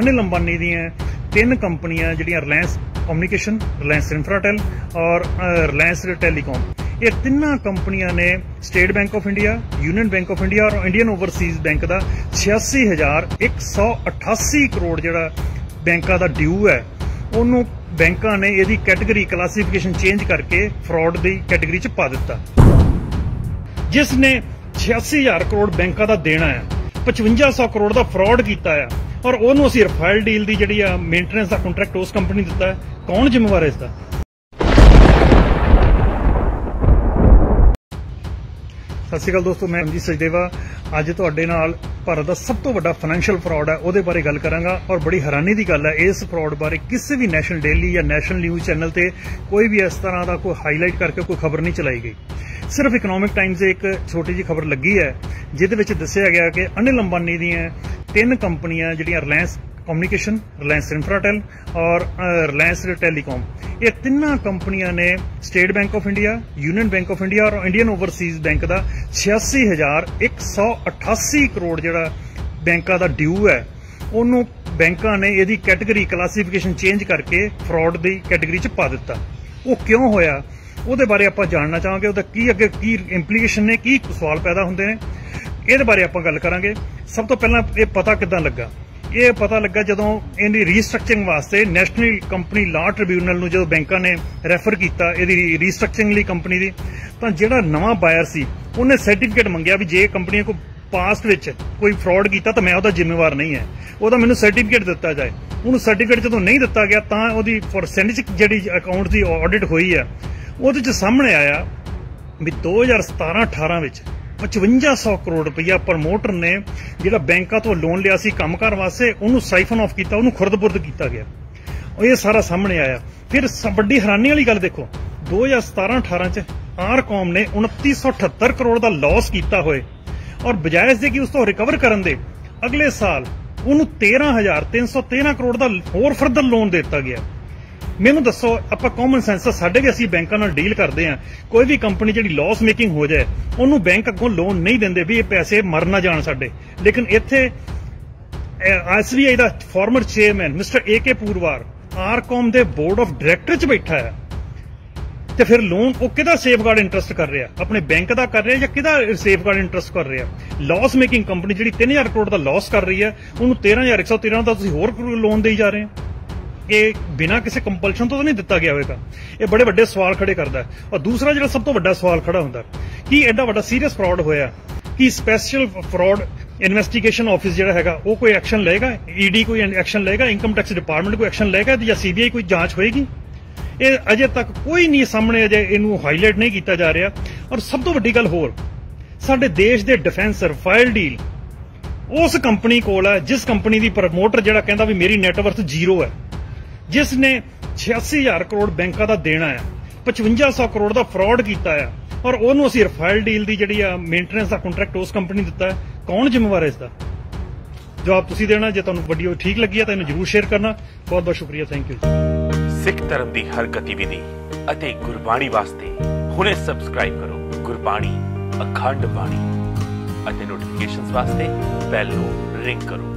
ਅਨਿਲ ਅੰਬਾਨੀ ਦੀਆਂ ਤਿੰਨ ਕੰਪਨੀਆਂ ਜਿਹੜੀਆਂ ਰਿਲਾਇੰਸ ਕਮਿਊਨੀਕੇਸ਼ਨ, ਰਿਲਾਇੰਸ ਇਨਫਰਾਟੈਲ ਔਰ ਰਿਲਾਇੰਸ ਟੈਲੀਕਾਮ। ਇਹ ਤਿੰਨਾਂ ਕੰਪਨੀਆਂ ਨੇ State Bank of India, Union Bank of India ਔਰ ਇੰਡੀਅਨ ਓਵਰਸੀਜ਼ ਬੈਂਕ ਦਾ 86188 ਕਰੋੜ ਜਿਹੜਾ ਬੈਂਕਾਂ ਦਾ ਡਿਊ ਹੈ, ਉਹਨੂੰ ਬੈਂਕਾਂ ਨੇ ਇਹਦੀ ਕੈਟਾਗਰੀ ਕਲਾਸੀਫਿਕੇਸ਼ਨ ਚੇਂਜ ਕਰਕੇ ਫਰਾਡ ਦੀ ਕੈਟਾਗਰੀ 'ਚ ਪਾ ਦਿੱਤਾ। ਜਿਸ ਨੇ 86000 ਕਰੋੜ ਬੈਂਕਾਂ ਦਾ ਦੇਣਾ ਹੈ 5500 ਕਰੋੜ ਦਾ ਫਰਾਡ ਕੀਤਾ ਹੈ ਔਰ ਉਹਨੂੰ ਅਸੀਂ ਰਫਾਇਲ ਡੀਲ ਦੀ ਜਿਹੜੀ ਆ ਮੇਨਟੇਨੈਂਸ ਦਾ ਕੰਟਰੈਕਟ ਉਸ ਕੰਪਨੀ ਦਿੱਤਾ ਹੈ। ਕੌਣ ਜ਼ਿੰਮੇਵਾਰ ਹੈ ਇਸ ਦਾ? ਸਤਿ ਸ਼੍ਰੀ ਅਕਾਲ ਦੋਸਤੋ, ਮੈਂ ਅਮਜੀਤ ਸਚਦੇਵਾ ਅੱਜ ਤੁਹਾਡੇ ਨਾਲ ਭਾਰਤ ਦਾ ਸਭ ਤੋਂ ਵੱਡਾ ਫਾਈਨੈਂਸ਼ੀਅਲ ਫਰਾਡ ਹੈ, ਉਹਦੇ ਬਾਰੇ ਗੱਲ ਕਰਾਂਗਾ ਔਰ ਬੜੀ ਹੈਰਾਨੀ ਦੀ ਗੱਲ ਹੈ, ਇਸ ਫਰਾਡ ਬਾਰੇ ਕਿਸੇ ਵੀ ਨੈਸ਼ਨਲ ਡੇਲੀ ਜਾਂ ਨੈਸ਼ਨਲ ਨਿਊਜ਼ ਚੈਨਲ ਤੇ ਕੋਈ ਵੀ ਇਸ ਤਰ੍ਹਾਂ ਦਾ ਕੋਈ ਹਾਈਲਾਈਟ ਕਰਕੇ ਕੋਈ ਖਬਰ ਨਹੀਂ ਚਲਾਈ ਗਈ। ਸਿਰਫ ਇਕਨੋਮਿਕ ਟਾਈਮਜ਼ ਦੇ ਇੱਕ ਛੋਟੀ ਜੀ ਖਬਰ ਲੱਗੀ ਹੈ, ਜਿਹਦੇ ਵਿੱਚ ਦੱਸਿਆ ਗਿਆ ਕਿ ਅਨਿਲ ਅੰਬਾਨੀ ਦੀਆਂ ਤਿੰਨ ਕੰਪਨੀਆਂ ਜਿਹੜੀਆਂ ਰਿਲਾਇੰਸ ਕਮਿਊਨੀਕੇਸ਼ਨ ਰਿਲਾਇੰਸ ਇਨਫਰਾਟੈਲ ਔਰ ਰਿਲਾਇੰਸ ਟੈਲੀਕਾਮ ਇਹ ਤਿੰਨਾਂ ਕੰਪਨੀਆਂ ਨੇ State Bank of India Union Bank of India ਔਰ ਇੰਡੀਅਨ ਓਵਰਸੀਜ਼ ਬੈਂਕ ਦਾ 86188 ਕਰੋੜ ਜਿਹੜਾ ਬੈਂਕਾਂ ਦਾ ਡਿਊ ਹੈ, ਉਹਨੂੰ ਬੈਂਕਾਂ ਨੇ ਇਹਦੀ ਕੈਟਾਗਰੀ ਕਲਾਸੀਫਿਕੇਸ਼ਨ ਚੇਂਜ ਕਰਕੇ ਫਰਾਡ ਦੀ ਕੈਟਾਗਰੀ 'ਚ ਪਾ ਦਿੱਤਾ। ਉਹ ਕਿਉਂ ਹੋਇਆ? ਉਹਦੇ ਬਾਰੇ ਆਪਾਂ ਜਾਣਨਾ ਚਾਹਾਂਗੇ, ਉਹਦਾ ਕੀ ਅੱਗੇ, ਕੀ ਇੰਪਲੀਕੇਸ਼ਨ ਨੇ, ਕੀ ਸਵਾਲ ਪੈਦਾ ਹੁੰਦੇ ਨੇ? ਇਹਦੇ ਬਾਰੇ ਆਪਾਂ ਗੱਲ ਕਰਾਂਗੇ। ਸਭ ਤੋਂ ਪਹਿਲਾਂ ਇਹ ਪਤਾ ਕਿੱਦਾਂ ਲੱਗਾ? ਇਹ ਪਤਾ ਲੱਗਾ ਜਦੋਂ ਇਹਦੀ ਰੀਸਟਰਕਚਰਿੰਗ ਵਾਸਤੇ ਨੈਸ਼ਨਲ ਕੰਪਨੀ ਲਾ ਟ੍ਰਿਬਿਊਨਲ ਨੂੰ ਜਦੋਂ ਬੈਂਕਾਂ ਨੇ ਰੈਫਰ ਕੀਤਾ ਇਹਦੀ ਰੀਸਟਰਕਚਰਿੰਗ ਲਈ ਕੰਪਨੀ ਦੀ, ਤਾਂ ਜਿਹੜਾ ਨਵਾਂ ਬਾਇਰ ਸੀ, ਉਹਨੇ ਸਰਟੀਫਿਕੇਟ ਮੰਗਿਆ ਵੀ ਜੇ ਕੰਪਨੀ ਕੋ ਪਾਸਟ ਵਿੱਚ ਕੋਈ ਫਰਾਡ ਕੀਤਾ ਤਾਂ ਮੈਂ ਉਹਦਾ ਜ਼ਿੰਮੇਵਾਰ ਨਹੀਂ ਹੈ। ਉਹਦਾ ਮੈਨੂੰ ਸਰਟੀਫਿਕੇਟ ਦਿੱਤਾ ਜਾਏ। ਉਹਨੂੰ ਸਰਟੀਫਿਕੇਟ ਜਦੋਂ ਨਹੀਂ ਦਿੱਤਾ ਗਿਆ ਤਾਂ ਉਹਦੀ ਫੋਰਸੈਂਟਿਕ ਜਿਹੜੀ ਅਕਾਊਂਟ ਦੀ ਆਡਿਟ ਹੋਈ ਹੈ ਉਹਦੇ ਚ ਸਾਹਮਣੇ ਆਇਆ ਵੀ 2017-18 ਵਿੱਚ 5500 ਕਰੋੜ ਰੁਪਇਆ ਪ੍ਰਮੋਟਰ ਨੇ ਜਿਹੜਾ ਬੈਂਕਾਂ ਤੋਂ ਲੋਨ ਲਿਆ ਸੀ ਕੰਮਕਾਰ ਵਾਸਤੇ, ਉਹਨੂੰ ਸਾਈਫਨ ਆਫ ਕੀਤਾ, ਉਹਨੂੰ ਖੁਰਦ-ਬੁਰਦ ਕੀਤਾ ਗਿਆ। ਉਹ ਇਹ ਸਾਰਾ ਸਾਹਮਣੇ ਆਇਆ। ਫਿਰ ਵੱਡੀ ਹੈਰਾਨੀ ਵਾਲੀ ਗੱਲ ਦੇਖੋ। 2017-18 ਚ ਆਰਕੌਮ ਨੇ 2978 ਕਰੋੜ ਦਾ ਲਾਸ ਕੀਤਾ ਹੋਏ। ਔਰ ਬਜਾਏ ਇਸ ਦੇ ਕਿ ਉਸ ਤੋਂ ਰਿਕਵਰ ਕਰਨ ਦੇ, ਅਗਲੇ ਸਾਲ ਉਹਨੂੰ 13313 ਕਰੋੜ ਦਾ ਹੋਰ ਫਰਦਰ ਲੋਨ ਦਿੱਤਾ ਗਿਆ। ਮੈਨੂੰ ਦੱਸੋ, ਆਪਾਂ ਕਾਮਨ ਸੈਂਸ ਸਾਡੇ ਵੀ ਅਸੀਂ ਬੈਂਕਾਂ ਨਾਲ ਡੀਲ ਕਰਦੇ ਆ ਕੋਈ ਵੀ ਕੰਪਨੀ ਜਿਹੜੀ ਲਾਸ ਮੇਕਿੰਗ ਹੋ ਜਾਏ, ਉਹਨੂੰ ਬੈਂਕ ਅੱਗੋਂ ਲੋਨ ਨਹੀਂ ਦਿੰਦੇ ਵੀ ਇਹ ਪੈਸੇ ਮਰ ਨਾ ਜਾਣ ਸਾਡੇ। ਲੇਕਿਨ ਇੱਥੇ ਐਸਬੀਆਈ ਦਾ former chairman mister AK Purwar RCom ਦੇ ਬੋਰਡ ਆਫ ਡਾਇਰੈਕਟਰ 'ਚ ਬੈਠਾ ਹੈ। ਤੇ ਫਿਰ ਲੋਨ ਉਹ ਕਿਹਦਾ ਸੇਫਗਾਰਡ ਇੰਟਰਸਟ ਕਰ ਰਿਹਾ? ਆਪਣੇ ਬੈਂਕ ਦਾ ਕਰ ਰਿਹਾ ਜਾਂ ਕਿਹਦਾ ਸੇਫਗਾਰਡ ਇੰਟਰਸਟ ਕਰ ਰਿਹਾ? ਲਾਸ ਮੇਕਿੰਗ ਕੰਪਨੀ ਜਿਹੜੀ 3000 ਕਰੋੜ ਦਾ ਲਾਸ ਕਰ ਰਹੀ ਹੈ, ਉਹਨੂੰ 13113 ਦਾ ਤੁਸੀਂ ਹੋਰ ਲੋਨ ਦੇਈ ਜਾ ਰਹੇ ਹੋ। ਇਹ ਬਿਨਾਂ ਕਿਸੇ ਕੰਪਲਸ਼ਨ ਤੋਂ ਤਾਂ ਨਹੀਂ ਦਿੱਤਾ ਗਿਆ ਹੋਵੇਗਾ। ਇਹ ਬੜੇ ਵੱਡੇ ਸਵਾਲ ਖੜੇ ਕਰਦਾ ਔਰ ਦੂਸਰਾ ਜਿਹੜਾ ਸਭ ਤੋਂ ਵੱਡਾ ਸਵਾਲ ਖੜਾ ਹੁੰਦਾ ਕਿ ਐਡਾ ਵੱਡਾ ਸੀਰੀਅਸ ਫਰਾਡ ਹੋਇਆ? ਕਿ ਸਪੈਸ਼ਲ ਫਰਾਡ ਇਨਵੈਸਟੀਗੇਸ਼ਨ ਆਫਿਸ ਜਿਹੜਾ ਹੈਗਾ, ਉਹ ਕੋਈ ਐਕਸ਼ਨ ਲਏਗਾ? ਈਡੀ ਕੋਈ ਐਕਸ਼ਨ ਲਏਗਾ? ਇਨਕਮ ਟੈਕਸ ਡਿਪਾਰਟਮੈਂਟ ਕੋਈ ਐਕਸ਼ਨ ਲਏਗਾ ਜਾਂ ਸੀਬੀਆਈ ਕੋਈ ਜਾਂਚ ਹੋਏਗੀ? ਇਹ ਅਜੇ ਤੱਕ ਕੋਈ ਨਹੀਂ ਸਾਹਮਣੇ ਅਜੇ ਇਹਨੂੰ ਹਾਈਲਾਈਟ ਨਹੀਂ ਕੀਤਾ ਜਾ ਰਿਹਾ। ਔਰ ਸਭ ਤੋਂ ਵੱਡੀ ਗੱਲ ਹੋਰ, ਸਾਡੇ ਦੇਸ਼ ਦੇ ਡਿਫੈਂਸਰ ਰਫਾਇਲ ਡੀਲ ਉਸ ਕੰਪਨੀ ਕੋਲ ਹੈ, ਜਿਸ ਕੰਪਨੀ ਦੀ ਪ੍ਰਮੋਟਰ ਜਿਹੜਾ ਕਹਿੰਦਾ ਵੀ ਮੇਰੀ ਨੈਟਵਰਥ ਜ਼ੀਰੋ ਹੈ। ਜਿਸ ਨੇ 86000 ਕਰੋੜ ਬੈਂਕਾਂ ਦਾ ਦੇਣਾ ਹੈ 5500 ਕਰੋੜ ਦਾ ਫਰਾਡ ਕੀਤਾ ਹੈ ਔਰ ਉਹਨੂੰ ਅਸੀਂ ਰਫਾਇਲ ਡੀਲ ਦੀ ਜਿਹੜੀ ਆ ਮੇਨਟੇਨੈਂਸ ਦਾ ਕੰਟਰੈਕਟ ਉਸ ਕੰਪਨੀ ਦਿੱਤਾ ਹੈ, ਕੌਣ ਜ਼ਿੰਮੇਵਾਰ ਹੈ ਇਸ ਦਾ? ਜਵਾਬ ਤੁਸੀਂ ਦੇਣਾ, ਜੇ ਤੁਹਾਨੂੰ ਵੀਡੀਓ ਠੀਕ ਲੱਗੀ ਹੈ ਤਾਂ ਇਹਨੂੰ ਜਰੂਰ ਸ਼ੇਅਰ ਕਰਨਾ। ਬਹੁਤ ਬਹੁਤ ਸ਼ੁਕਰੀਆ ਥੈਂਕ ਯੂ ਸਿੱਖ ਧਰਮ ਦੀ ਹਰ ਗਤੀਵਿਧੀ ਅਤੇ ਗੁਰਬਾਣੀ ਵਾਸਤੇ ਹੁਣੇ ਸਬਸਕ੍ਰਾਈਬ ਕਰੋ ਗੁਰਬਾਣੀ, ਅਖੰਡ ਬਾਣੀ ਅਤੇ ਨੋਟੀਫਿਕੇਸ਼ਨਸ ਵਾਸਤੇ ਬੈਲ ਨੂੰ ਰਿੰਗ ਕਰੋ।